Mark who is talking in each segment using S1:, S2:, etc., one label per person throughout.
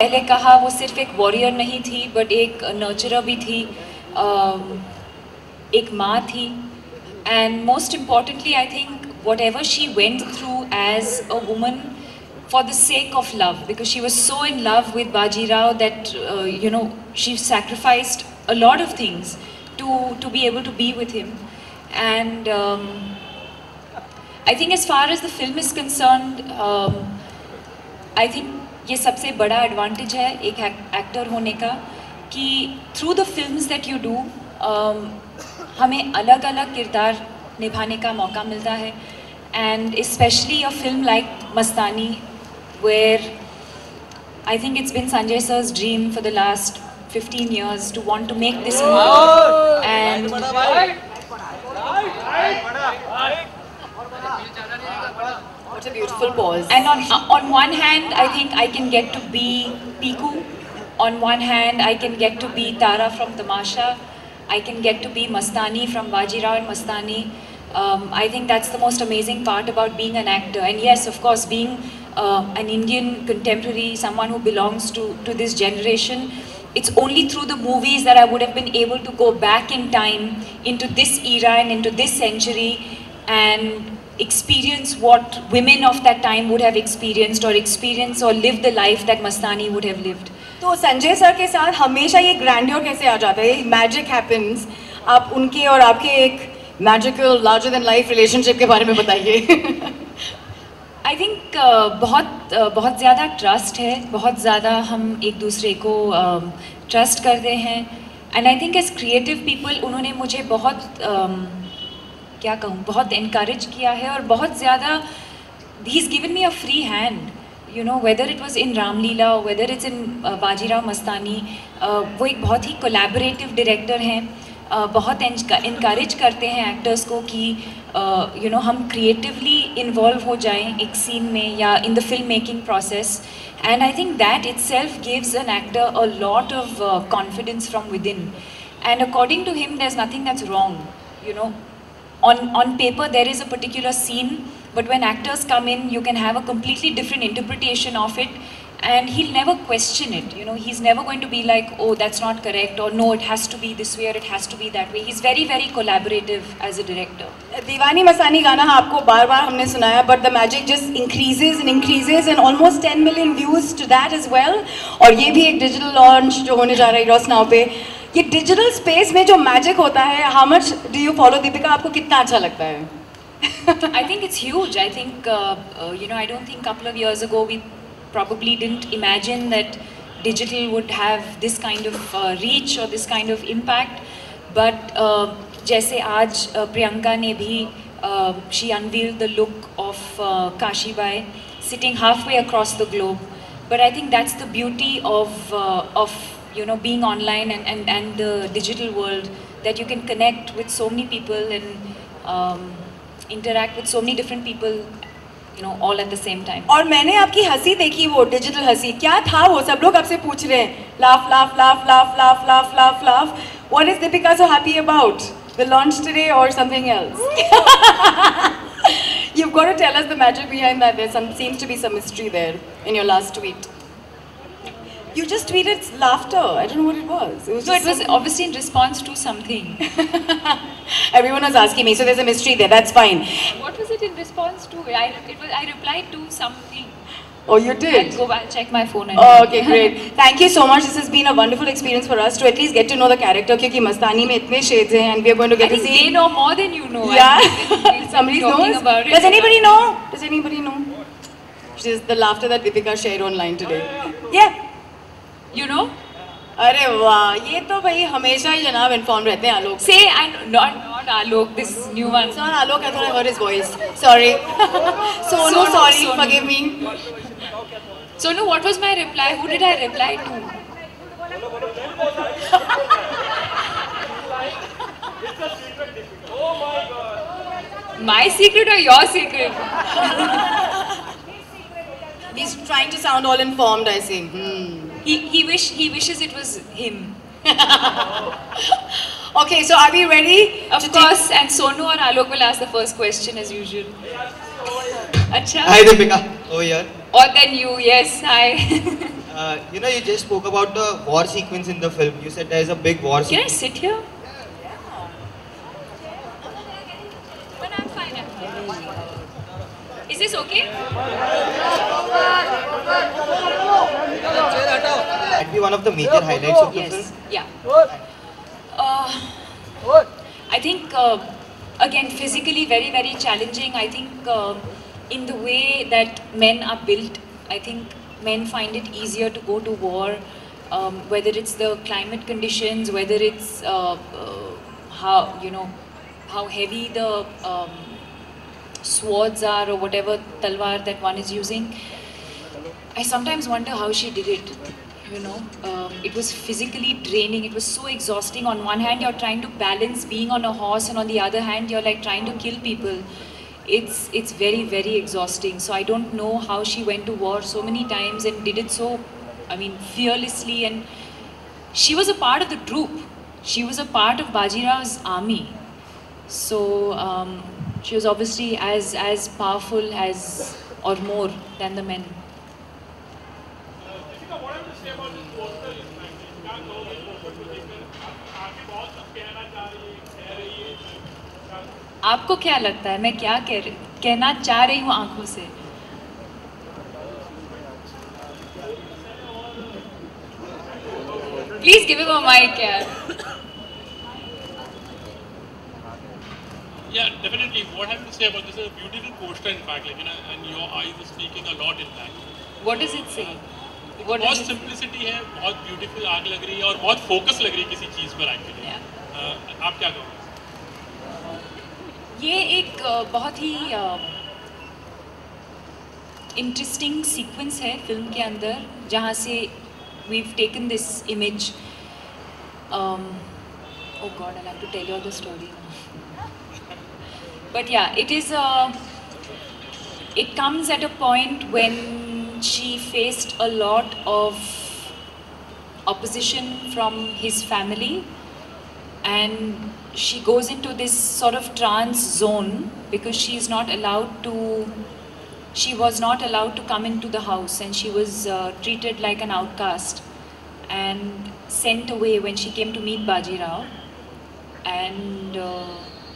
S1: पहले कहा, वो सिर्फ़ एक वॉरियर नहीं थी बट एक नर्चर भी थी एक माँ थी। And most importantly I think whatever she went through as a woman for the sake of love because she was so in love with Baji Rao that you know she sacrificed a lot of things to to be able to be with him and I think as far as the film is concern I think ये सबसे बड़ा advantage है एक actor होने का कि through the films that you do हमें अलग अलग किरदार निभाने का मौका मिलता है and specially a film like Mastani where I think it's been Sanjay sir's dream for the last 15 years to want to make this movie.
S2: What a beautiful pause.
S1: and on on one hand, I think I can get to be Piku. On one hand, I can get to be Tara from Tamasha. I can get to be Mastani from Bajirao and Mastani. Um, I think that's the most amazing part about being an actor. And yes, of course, being uh, an Indian contemporary, someone who belongs to, to this generation, it's only through the movies that I would have been able to go back in time into this era and into this century and experience what women of that time would have experienced or experience or live the life that Mastani would have lived.
S2: तो Sanjay sir के साथ हमेशा ये grandeur कैसे आ जाता है? Magic happens आप उनके और आपके एक magical larger than life relationship के बारे में बताइए।
S1: आई थिंक बहुत uh, बहुत ज़्यादा ट्रस्ट है बहुत ज़्यादा हम एक दूसरे को ट्रस्ट करते हैं। And I think as creative people उन्होंने मुझे बहुत um, क्या कहूँ बहुत इनक्रेज किया है और बहुत ज़्यादा ही is given me a free hand you know whether it was in Ramleela whether it's in Bajirao Mastani वो एक बहुत ही कोलेबरेटिव डायरेक्टर हैं uh, बहुत इनक्रेज करते हैं एक्टर्स को कि यू नो हम क्रिएटिवली इन्वॉल्व हो जाएँ एक सीन में या in the film making process and I think that itself gives an actor a lot of confidence from within and according to him there is nothing that's wrong you know on, on paper there is a particular scene, but when actors come in, you can have a completely different interpretation of it and he'll never question it. You know he's never going to be like oh that's not correct or no it has to be this way or it has to be that way. He's very very collaborative as a director.
S2: Deewani Mastani gana aapko bar bar humne sunaya but the magic just increases and increases and almost 10 million views to that as well. And this is also a digital launch jo hone ja rahi hai now pe ये digital space में जो magic होता है how much do you follow Deepika आपको कितना अच्छा लगता है?
S1: I think it's huge I think you know I don't think couple of years ago we probably didn't imagine that digital would have this kind of reach और this kind of impact but जैसे आज uh, Priyanka ने भी she unveil the look of Kashi by sitting half way across the globe but I think that's the beauty of of you know being online and, and, and the digital world that you can connect with so many people and um, interact with so many different people you know all at the same time
S2: और मैंने आपकी हंसी देखी वो digital हंसी क्या था वो सब लोग आपसे पूछ रहे हैं laugh laugh laugh laugh laugh laugh laugh laugh what is Deepika so happy about the launch today और something else You've got to tell us the magic behind that. There some, seems to be some mystery there in your last tweet. You just tweeted laughter. I don't know what it was. It was no,
S1: it was obviously in response to something.
S2: Everyone was asking me, so there's a mystery there. That's fine.
S1: What was it in response to? I it was I replied to something.
S2: Oh, you did?
S1: I'll go back, check my phone.
S2: Oh, okay, great. Thank you so much. This has been a wonderful experience for us to at least get to know the character because Mastani so many shades and we are going to get I
S1: to
S2: see.
S1: they know more than you know.
S2: Yeah. Somebody knows. Does anybody know? Does anybody know? Just the laughter that Deepika shared online today. yeah.
S1: You know
S2: अरे वाह ये तो भाई हमेशा ही जनाब inform रहते हैं Alok.
S1: Say I not not Alok this new one
S2: so Alok I thought I voice sorry Sonu sorry forgive me
S1: Sonu what was my reply who did I reply to My secret or your secret?
S2: He's trying to sound all informed, I see. Hmm.
S1: He he wish he wishes it was him
S2: Okay, so are we ready?
S1: Of
S2: to take-
S1: course, and Sonu or Alok will ask the first question as usual. Acha?
S3: Hi Deepika, over here.
S1: Or then you, yes, hi.
S3: Uh, you know, you just spoke about the war sequence in the film. You said there's a big war
S1: Can I
S3: sequence.
S1: sit here? But I'm fine, I'm fine. Is this okay?
S3: That'd be one of the major highlights of the
S1: Yes.
S3: film.
S1: Yeah. Uh, I think uh, again physically very very challenging. I think uh, in the way that men are built, I think men find it easier to go to war. Um, whether it's the climate conditions, whether it's uh, uh, how you know how heavy the um, swords are or whatever talwar that one is using. I sometimes wonder how she did it. You know, um, it was physically draining. It was so exhausting. On one hand, you're trying to balance being on a horse, and on the other hand, you're like trying to kill people. It's it's very very exhausting. So I don't know how she went to war so many times and did it so, I mean, fearlessly. And she was a part of the troop. She was a part of Bajirao's army. So um, she was obviously as as powerful as or more than the men. आपको क्या लगता है मैं क्या कह रही कहना चाह रही हूँ आँखों से प्लीज़ गिव अ माइक यार
S4: Yeah, definitely. What have to say about this? It's a beautiful poster, in fact, like, you know, and your eyes are speaking a lot in that.
S1: What does it say
S4: एक
S1: What
S4: बहुत
S1: does it-
S4: simplicity है बहुत beautiful आग लग रही है और बहुत फोकस लग रही है किसी चीज़ पर एक्चुअली
S1: Yeah.
S4: uh, आप क्या कहोगे
S1: ये एक बहुत ही इंटरेस्टिंग सीक्वेंस है फ़िल्म के अंदर, जहाँ से we have taken this image oh god I like to tell you the story but yeah it is it comes at a point when she faced a lot of opposition from his family and she goes into this sort of trance zone because she is not allowed to she was not allowed to come into the house and she was uh, treated like an outcast and sent away when she came to meet Bajirao and uh,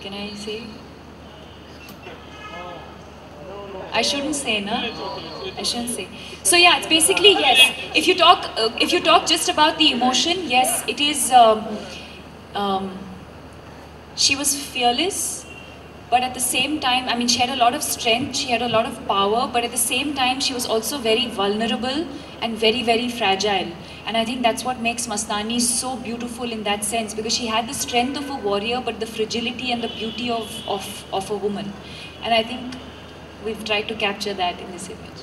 S1: can I say? I shouldn't say na? I shouldn't say. So yeah it's basically yes if you talk uh, if you talk just about the emotion yes it is um, um, she was fearless but at the same time i mean she had a lot of strength she had a lot of power but at the same time she was also very vulnerable and very very fragile. And i think that's what makes mastani so beautiful in that sense because she had the strength of a warrior but the fragility and the beauty of, of, of a woman. And i think we've tried to capture that in this image